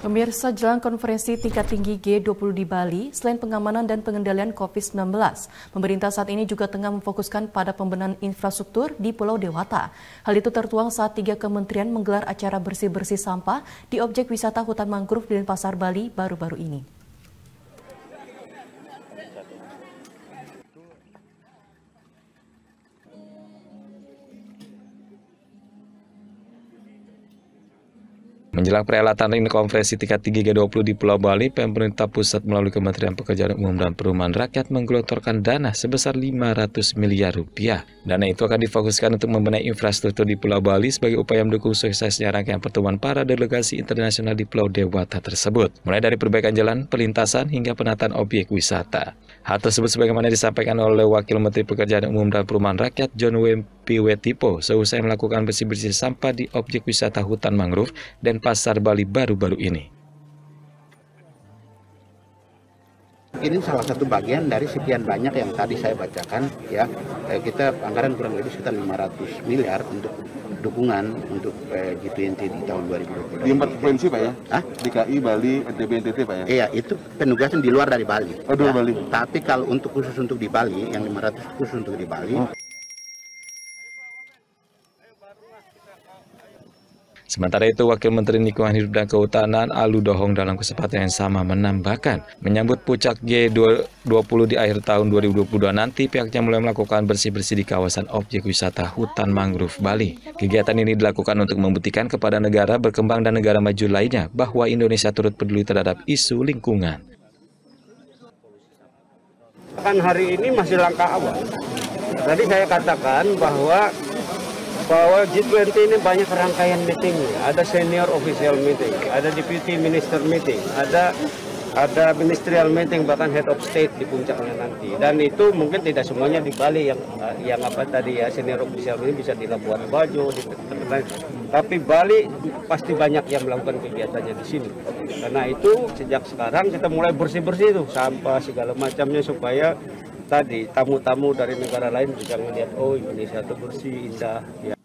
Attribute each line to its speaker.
Speaker 1: Pemirsa jelang konferensi tingkat tinggi G20 di Bali, selain pengamanan dan pengendalian COVID-19, pemerintah saat ini juga tengah memfokuskan pada pembenahan infrastruktur di Pulau Dewata. Hal itu tertuang saat tiga kementerian menggelar acara bersih-bersih sampah di objek wisata hutan mangrove di Pasar Bali baru-baru ini.
Speaker 2: Menjelang perhelatan ini konferensi tingkat tinggi G20 di Pulau Bali, pemerintah pusat melalui Kementerian Pekerjaan Umum dan Perumahan Rakyat menggelontorkan dana sebesar 500 miliar rupiah. Dana itu akan difokuskan untuk membenahi infrastruktur di Pulau Bali sebagai upaya mendukung suksesnya rangkaian pertemuan para delegasi internasional di Pulau Dewata tersebut, mulai dari perbaikan jalan, pelintasan, hingga penataan objek wisata. Hal tersebut sebagaimana disampaikan oleh Wakil Menteri Pekerjaan Umum dan Perumahan Rakyat John Wempi Wetipo seusai melakukan bersih-bersih sampah di objek wisata hutan mangrove dan Pasar Bali baru-baru ini.
Speaker 3: Ini salah satu bagian dari sekian banyak yang tadi saya bacakan ya. Eh, kita anggaran kurang lebih sekitar 500 miliar untuk dukungan untuk eh, G20 di tahun 2020.
Speaker 4: Di empat provinsi Pak ya?
Speaker 3: Hah?
Speaker 4: DKI, Bali, NTB, NTT Pak ya?
Speaker 3: Iya, itu penugasan di luar dari Bali.
Speaker 4: Oh, di luar
Speaker 3: Ya.
Speaker 4: Bali.
Speaker 3: Tapi kalau untuk khusus untuk di Bali, yang 500 khusus untuk di Bali,
Speaker 4: Oh.
Speaker 2: Sementara itu, Wakil Menteri Lingkungan Hidup dan Kehutanan Alu Dohong dalam kesempatan yang sama menambahkan, menyambut puncak G20 di akhir tahun 2022 nanti, pihaknya mulai melakukan bersih-bersih di kawasan objek wisata hutan mangrove Bali. Kegiatan ini dilakukan untuk membuktikan kepada negara berkembang dan negara maju lainnya bahwa Indonesia turut peduli terhadap isu lingkungan.
Speaker 5: kan hari ini masih langkah awal. Tadi saya katakan bahwa bahwa G20 ini banyak rangkaian meeting, ada senior official meeting, ada deputy minister meeting, ada ada ministerial meeting bahkan head of state di puncaknya nanti. Dan itu mungkin tidak semuanya di Bali yang yang apa tadi ya senior official ini bisa di Labuan Bajo, di lain. Tapi Bali pasti banyak yang melakukan kegiatannya di sini. Karena itu sejak sekarang kita mulai bersih-bersih tuh sampah segala macamnya supaya tadi tamu-tamu dari negara lain bisa melihat oh Indonesia itu bersih indah ya